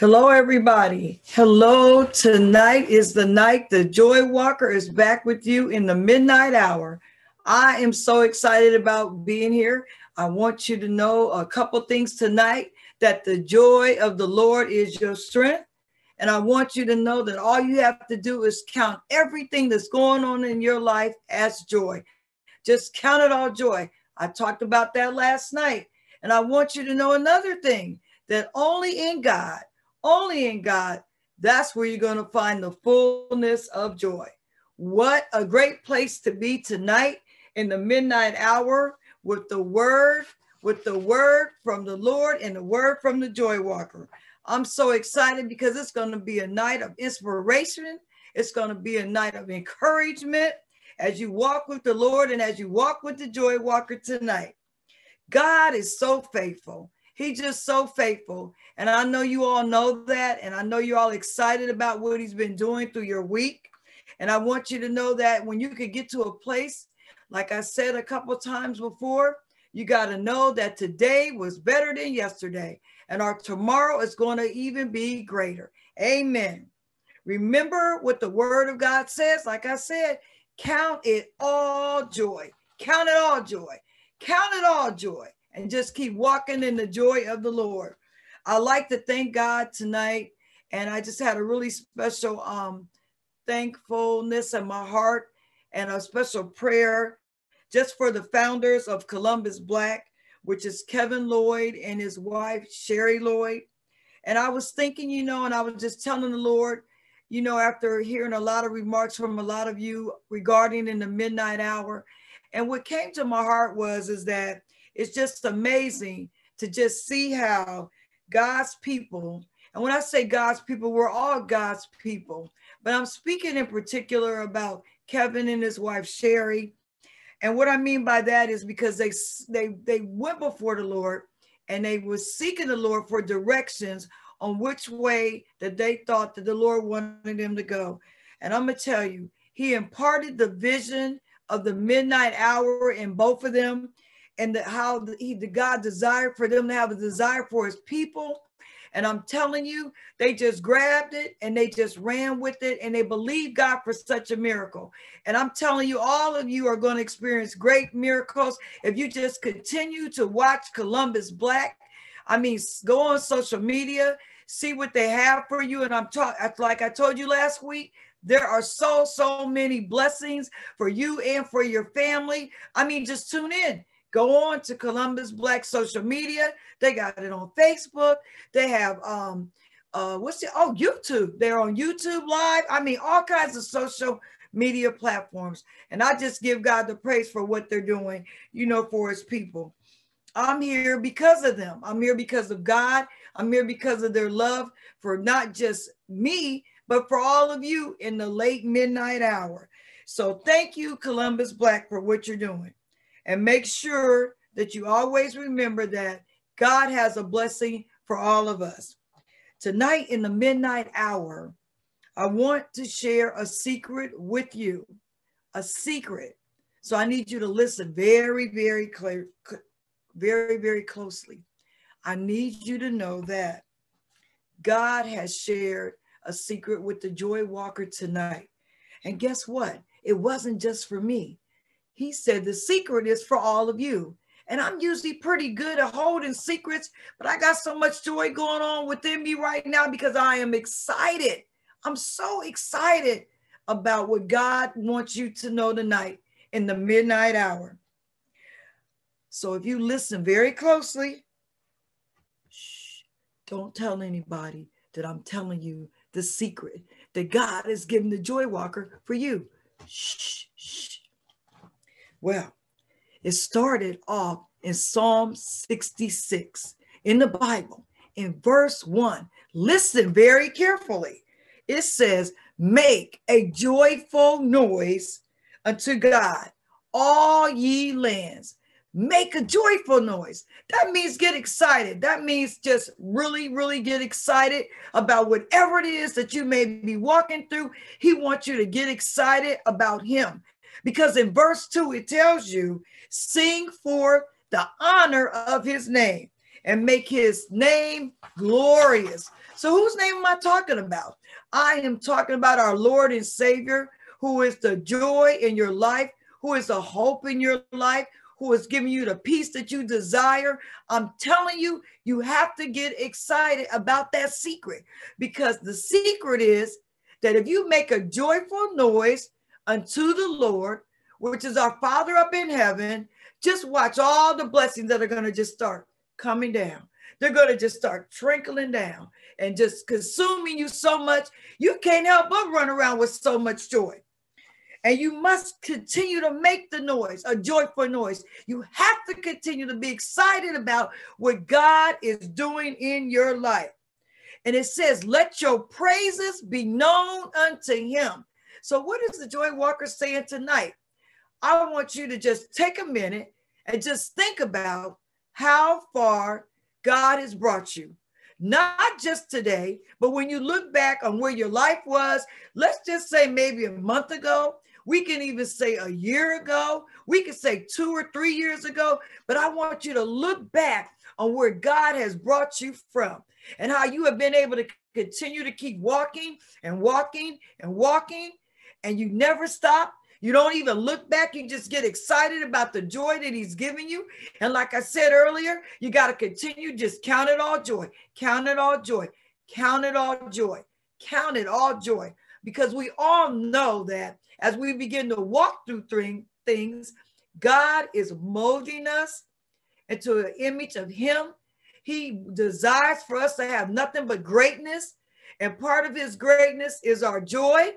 Hello, everybody. Hello. Tonight is the night the Joy Walker is back with you in the midnight hour. I am so excited about being here. I want you to know a couple things tonight that the joy of the Lord is your strength. And I want you to know that all you have to do is count everything that's going on in your life as joy. Just count it all joy. I talked about that last night. And I want you to know another thing that only in God only in God, that's where you're going to find the fullness of joy. What a great place to be tonight in the midnight hour with the word, with the word from the Lord and the word from the joy walker. I'm so excited because it's going to be a night of inspiration. It's going to be a night of encouragement as you walk with the Lord and as you walk with the joy walker tonight. God is so faithful. He's just so faithful. And I know you all know that. And I know you're all excited about what he's been doing through your week. And I want you to know that when you could get to a place, like I said a couple times before, you got to know that today was better than yesterday. And our tomorrow is going to even be greater. Amen. Remember what the word of God says. Like I said, count it all joy. Count it all joy. Count it all joy and just keep walking in the joy of the Lord. I like to thank God tonight, and I just had a really special um, thankfulness in my heart and a special prayer just for the founders of Columbus Black, which is Kevin Lloyd and his wife, Sherry Lloyd. And I was thinking, you know, and I was just telling the Lord, you know, after hearing a lot of remarks from a lot of you regarding in the midnight hour. And what came to my heart was, is that it's just amazing to just see how God's people, and when I say God's people, we're all God's people, but I'm speaking in particular about Kevin and his wife Sherry. And what I mean by that is because they they they went before the Lord and they were seeking the Lord for directions on which way that they thought that the Lord wanted them to go. And I'm gonna tell you, He imparted the vision of the midnight hour in both of them and the, how the, he, the God desired for them to have a desire for his people. And I'm telling you, they just grabbed it and they just ran with it and they believed God for such a miracle. And I'm telling you, all of you are going to experience great miracles if you just continue to watch Columbus Black. I mean, go on social media, see what they have for you. And I'm talking, like I told you last week, there are so, so many blessings for you and for your family. I mean, just tune in. Go on to Columbus Black social media. They got it on Facebook. They have um uh what's it? Oh, YouTube. They're on YouTube live. I mean, all kinds of social media platforms. And I just give God the praise for what they're doing, you know, for his people. I'm here because of them. I'm here because of God. I'm here because of their love for not just me, but for all of you in the late midnight hour. So thank you, Columbus Black, for what you're doing. And make sure that you always remember that God has a blessing for all of us. Tonight in the midnight hour, I want to share a secret with you, a secret. So I need you to listen very, very clear, very, very closely. I need you to know that God has shared a secret with the Joy Walker tonight. And guess what? It wasn't just for me. He said, The secret is for all of you. And I'm usually pretty good at holding secrets, but I got so much joy going on within me right now because I am excited. I'm so excited about what God wants you to know tonight in the midnight hour. So if you listen very closely, shh, don't tell anybody that I'm telling you the secret that God has given the joy walker for you. Shh, shh. Well, it started off in Psalm 66 in the Bible, in verse 1. Listen very carefully. It says, Make a joyful noise unto God, all ye lands. Make a joyful noise. That means get excited. That means just really, really get excited about whatever it is that you may be walking through. He wants you to get excited about Him. Because in verse 2, it tells you, sing for the honor of his name. and make his name glorious. So, whose name am I talking about? I am talking about our Lord and Savior, who is the joy in your life, who is the hope in your life, who is giving you the peace that you desire. I'm telling you, you have to get excited about that secret because the secret is that if you make a joyful noise unto the Lord, which is our Father up in heaven, just watch all the blessings that are going to just start coming down. They're going to just start trickling down and just consuming you so much, you can't help but run around with so much joy. And you must continue to make the noise, a joyful noise. You have to continue to be excited about what God is doing in your life. And it says, let your praises be known unto him. So, what is the Joy Walker saying tonight? I want you to just take a minute and just think about how far God has brought you. Not just today, but when you look back on where your life was, let's just say maybe a month ago, we can even say a year ago. We can say two or three years ago. But I want you to look back on where God has brought you from and how you have been able to continue to keep walking and walking and walking. And you never stop. You don't even look back. You just get excited about the joy that he's giving you. And like I said earlier, you got to continue. Just count it all joy. Count it all joy. Count it all joy. Count it all joy. Because we all know that as we begin to walk through things, God is molding us into an image of Him. He desires for us to have nothing but greatness. And part of His greatness is our joy,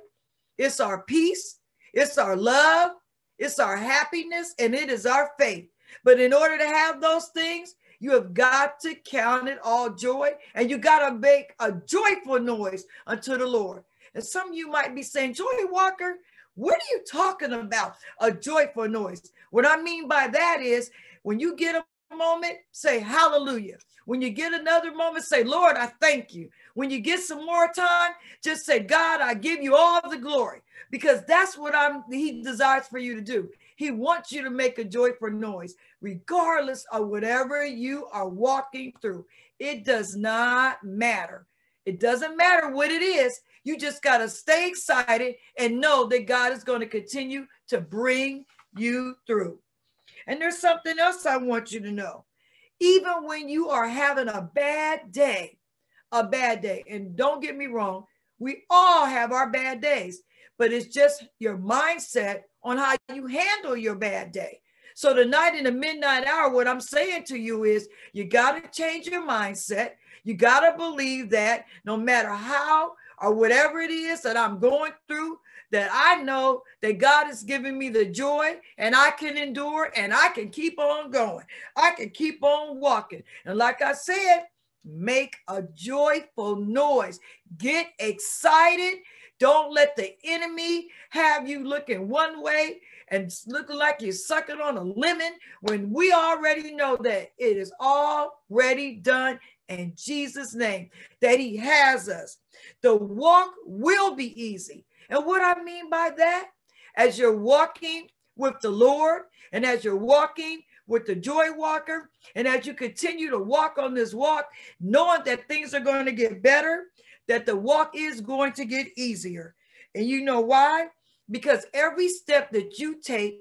it's our peace, it's our love, it's our happiness, and it is our faith. But in order to have those things, you have got to count it all joy and you got to make a joyful noise unto the Lord. And some of you might be saying, Joy Walker, what are you talking about? A joyful noise. What I mean by that is when you get a moment, say hallelujah. When you get another moment, say, Lord, I thank you. When you get some more time, just say, God, I give you all the glory because that's what I'm he desires for you to do. He wants you to make a joyful noise, regardless of whatever you are walking through. It does not matter. It doesn't matter what it is. You just got to stay excited and know that God is going to continue to bring you through. And there's something else I want you to know. Even when you are having a bad day, a bad day, and don't get me wrong, we all have our bad days, but it's just your mindset on how you handle your bad day. So tonight in the midnight hour, what I'm saying to you is you got to change your mindset. You got to believe that no matter how or whatever it is that I'm going through, that I know that God is giving me the joy and I can endure and I can keep on going. I can keep on walking. And like I said, make a joyful noise. Get excited. Don't let the enemy have you looking one way and looking like you're sucking on a lemon when we already know that it is already done in Jesus' name, that He has us. The walk will be easy. And what I mean by that, as you're walking with the Lord and as you're walking with the joy walker, and as you continue to walk on this walk, knowing that things are going to get better, that the walk is going to get easier. And you know why? Because every step that you take,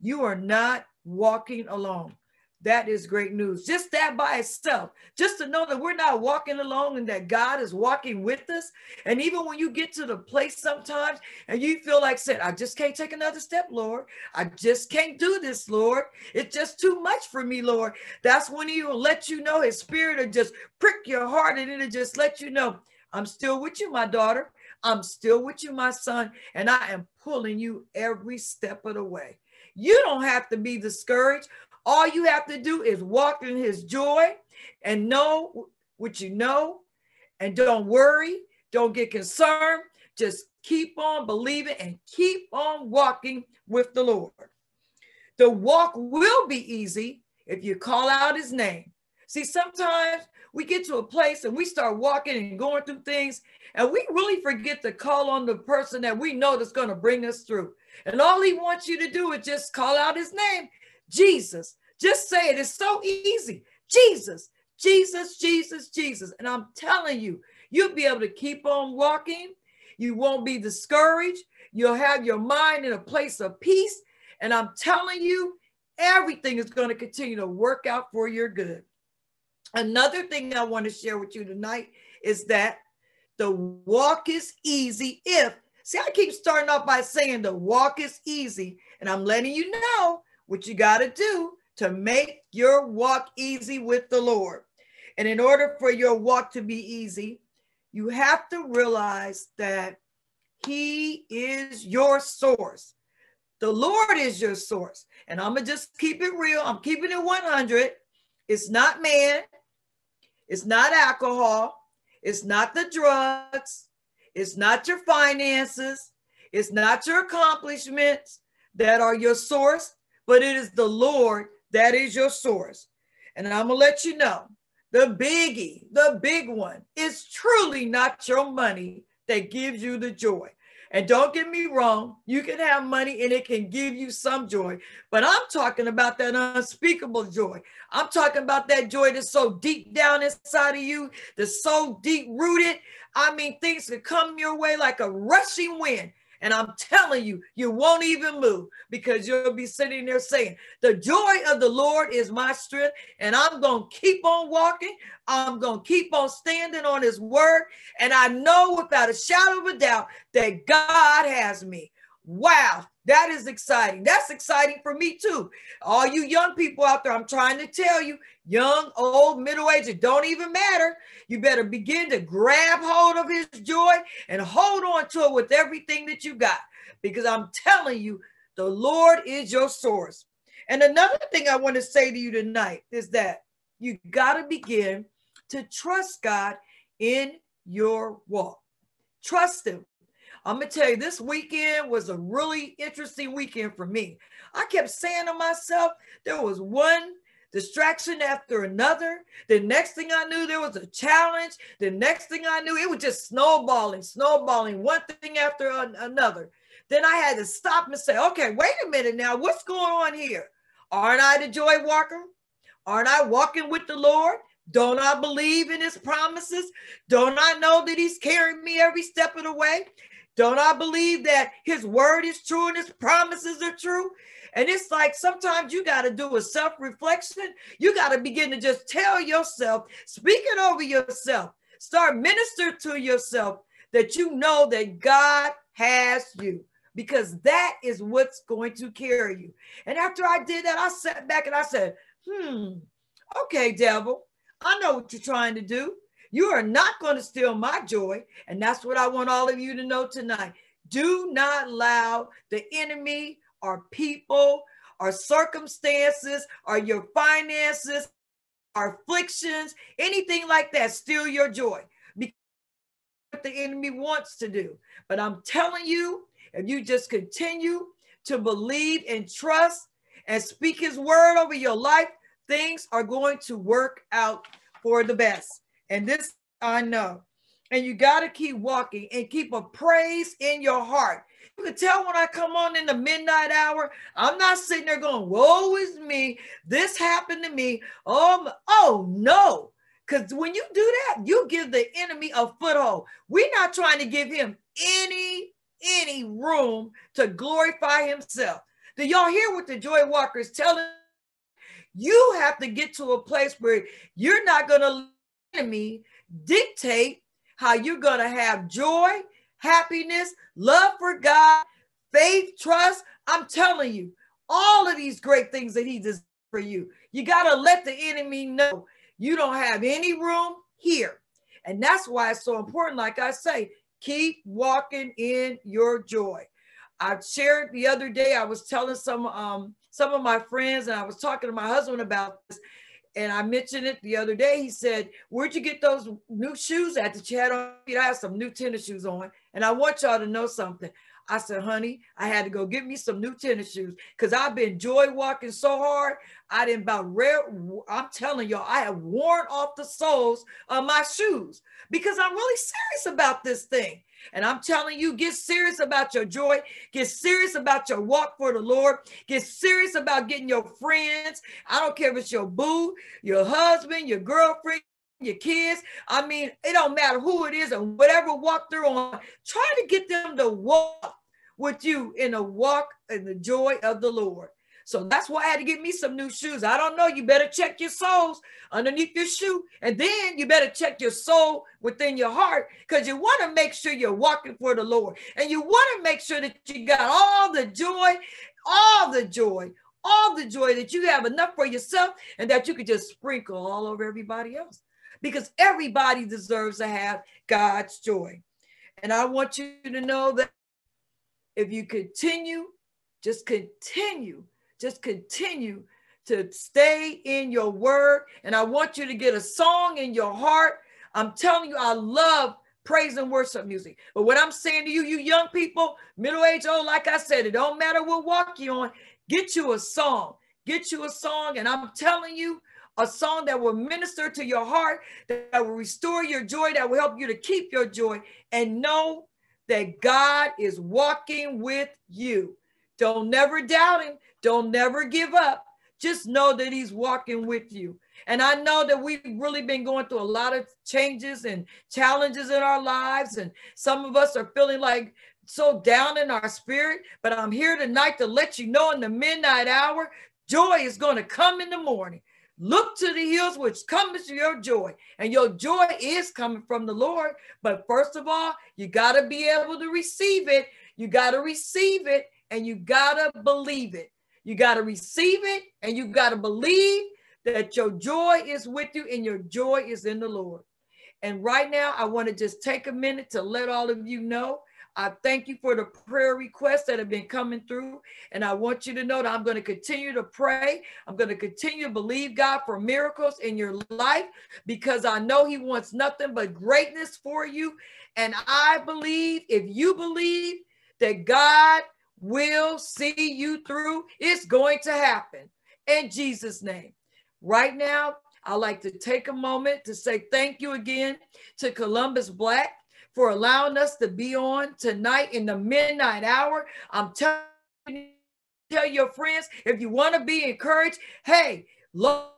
you are not walking alone. That is great news. Just that by itself, just to know that we're not walking alone and that God is walking with us. And even when you get to the place sometimes and you feel like, said, I just can't take another step, Lord. I just can't do this, Lord. It's just too much for me, Lord. That's when He will let you know His Spirit will just prick your heart and it'll just let you know, I'm still with you, my daughter. I'm still with you, my son, and I am pulling you every step of the way. You don't have to be discouraged. All you have to do is walk in his joy and know what you know and don't worry, don't get concerned. Just keep on believing and keep on walking with the Lord. The walk will be easy if you call out his name. See, sometimes we get to a place and we start walking and going through things, and we really forget to call on the person that we know that's going to bring us through. And all he wants you to do is just call out his name, Jesus. Just say it. It's so easy. Jesus, Jesus, Jesus, Jesus. And I'm telling you, you'll be able to keep on walking. You won't be discouraged. You'll have your mind in a place of peace. And I'm telling you, everything is going to continue to work out for your good. Another thing I want to share with you tonight is that the walk is easy if, see, I keep starting off by saying the walk is easy, and I'm letting you know what you got to do to make your walk easy with the Lord. And in order for your walk to be easy, you have to realize that He is your source. The Lord is your source. And I'm going to just keep it real. I'm keeping it 100. It's not man, it's not alcohol, it's not the drugs, it's not your finances, it's not your accomplishments that are your source, but it is the Lord that is your source. And I'm going to let you know the biggie, the big one, is truly not your money that gives you the joy. And don't get me wrong, you can have money and it can give you some joy, but I'm talking about that unspeakable joy. I'm talking about that joy that's so deep down inside of you, that's so deep rooted. I mean, things could come your way like a rushing wind and I'm telling you, you won't even move because you'll be sitting there saying, The joy of the Lord is my strength, and I'm going to keep on walking. I'm going to keep on standing on his word. And I know without a shadow of a doubt that God has me. Wow, that is exciting. That's exciting for me too. All you young people out there, I'm trying to tell you, young, old, middle aged, it don't even matter. You better begin to grab hold of his joy and hold on to it with everything that you got. Because I'm telling you, the Lord is your source. And another thing I want to say to you tonight is that you got to begin to trust God in your walk. Trust him. I'm gonna tell you, this weekend was a really interesting weekend for me. I kept saying to myself, there was one distraction after another. The next thing I knew, there was a challenge. The next thing I knew, it was just snowballing, snowballing, one thing after another. Then I had to stop and say, okay, wait a minute now, what's going on here? Aren't I the joy walker? Aren't I walking with the Lord? Don't I believe in his promises? Don't I know that he's carrying me every step of the way? Don't I believe that his word is true and his promises are true? And it's like sometimes you got to do a self reflection. You got to begin to just tell yourself, speak it over yourself, start minister to yourself that you know that God has you because that is what's going to carry you. And after I did that, I sat back and I said, hmm, okay, devil, I know what you're trying to do. You are not going to steal my joy. And that's what I want all of you to know tonight. Do not allow the enemy or people or circumstances or your finances or afflictions, anything like that, steal your joy. Because what the enemy wants to do. But I'm telling you, if you just continue to believe and trust and speak his word over your life, things are going to work out for the best. And this I know. And you got to keep walking and keep a praise in your heart. You can tell when I come on in the midnight hour, I'm not sitting there going, Woe is me. This happened to me. Oh, oh no. Because when you do that, you give the enemy a foothold. We're not trying to give him any any room to glorify himself. Do y'all hear what the joy walker is telling? You have to get to a place where you're not going to enemy dictate how you're going to have joy, happiness, love for God, faith, trust. I'm telling you, all of these great things that He does for you. You got to let the enemy know you don't have any room here. And that's why it's so important. Like I say, keep walking in your joy. I shared the other day, I was telling some um some of my friends, and I was talking to my husband about this and I mentioned it the other day. He said, Where'd you get those new shoes at you had on? I have some new tennis shoes on. And I want y'all to know something. I said, honey, I had to go get me some new tennis shoes because I've been joy walking so hard. I didn't buy rare. I'm telling y'all, I have worn off the soles of my shoes because I'm really serious about this thing. And I'm telling you, get serious about your joy. Get serious about your walk for the Lord. Get serious about getting your friends. I don't care if it's your boo, your husband, your girlfriend, your kids. I mean, it don't matter who it is and whatever walk they're on. Try to get them to walk with you in a walk in the joy of the Lord. So that's why I had to get me some new shoes. I don't know. You better check your soles underneath your shoe. And then you better check your soul within your heart because you want to make sure you're walking for the Lord. And you want to make sure that you got all the joy, all the joy, all the joy that you have enough for yourself and that you could just sprinkle all over everybody else because everybody deserves to have God's joy. And I want you to know that if you continue, just continue, just continue to stay in your word. And I want you to get a song in your heart. I'm telling you, I love praise and worship music. But what I'm saying to you, you young people, middle age, old, like I said, it don't matter what walk you on, get you a song. Get you a song, and I'm telling you, a song that will minister to your heart, that will restore your joy, that will help you to keep your joy, and know that God is walking with you. Don't never doubt him. Don't never give up. Just know that he's walking with you. And I know that we've really been going through a lot of changes and challenges in our lives. And some of us are feeling like so down in our spirit. But I'm here tonight to let you know in the midnight hour, joy is going to come in the morning. Look to the hills which comes to your joy. And your joy is coming from the Lord. But first of all, you got to be able to receive it. You got to receive it and you got to believe it. You got to receive it and you got to believe that your joy is with you and your joy is in the Lord. And right now, I want to just take a minute to let all of you know I thank you for the prayer requests that have been coming through. And I want you to know that I'm going to continue to pray. I'm going to continue to believe God for miracles in your life because I know He wants nothing but greatness for you. And I believe if you believe that God will see you through, it's going to happen in Jesus' name. Right now, I'd like to take a moment to say thank you again to Columbus Black for allowing us to be on tonight in the midnight hour. I'm telling you, tell your friends if you want to be encouraged, hey, look.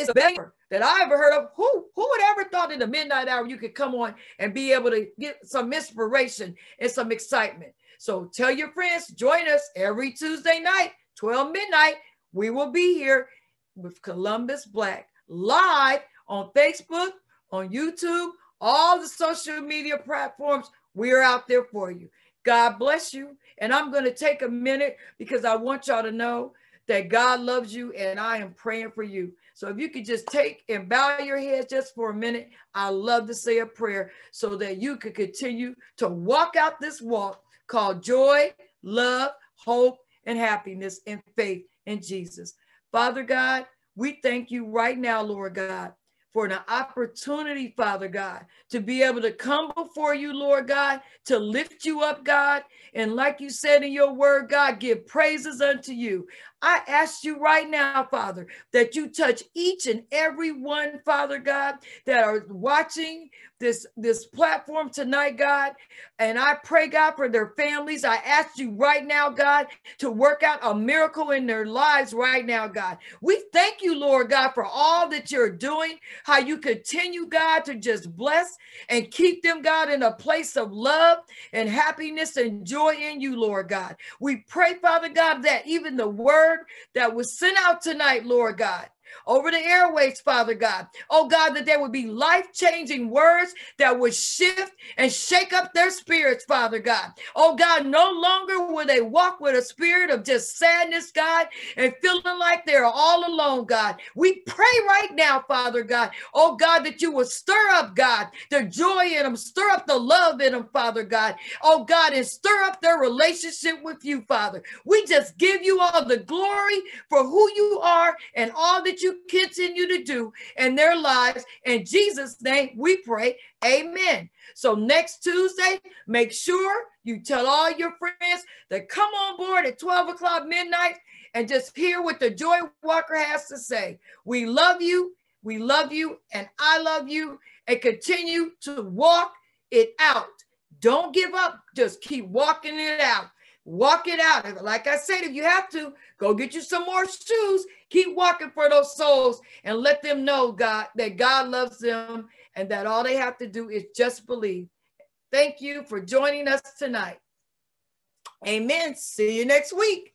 It's a better that I ever heard of. Who who would ever thought in the midnight hour you could come on and be able to get some inspiration and some excitement? So tell your friends, join us every Tuesday night, 12 midnight. We will be here with Columbus Black live on Facebook, on YouTube, all the social media platforms. We're out there for you. God bless you. And I'm going to take a minute because I want y'all to know that God loves you and I am praying for you. So if you could just take and bow your head just for a minute, I love to say a prayer so that you could continue to walk out this walk called joy, love, hope, and happiness and faith in Jesus. Father God, we thank you right now, Lord God, for an opportunity, Father God, to be able to come before you, Lord God, to lift you up, God. And like you said in your word, God, give praises unto you. I ask you right now, Father, that you touch each and every one, Father God, that are watching this, this platform tonight, God. And I pray, God, for their families. I ask you right now, God, to work out a miracle in their lives right now, God. We thank you, Lord God, for all that you're doing, how you continue, God, to just bless and keep them, God, in a place of love and happiness and joy in you, Lord God. We pray, Father God, that even the word word that was sent out tonight, Lord God over the airways, Father God. Oh God, that there would be life changing words that would shift and shake up their spirits, Father God. Oh God, no longer will they walk with a spirit of just sadness, God, and feeling like they're all alone, God. We pray right now, Father God. Oh God, that you will stir up, God, the joy in them, stir up the love in them, Father God. Oh God, and stir up their relationship with you, Father. We just give you all the glory for who you are and all you continue to do in their lives. In Jesus' name, we pray. Amen. So next Tuesday, make sure you tell all your friends to come on board at 12 o'clock midnight and just hear what the Joy Walker has to say. We love you. We love you and I love you and continue to walk it out. Don't give up. Just keep walking it out. Walk it out. Like I said, if you have to, go get you some more shoes. Keep walking for those souls and let them know, God, that God loves them and that all they have to do is just believe. Thank you for joining us tonight. Amen. See you next week.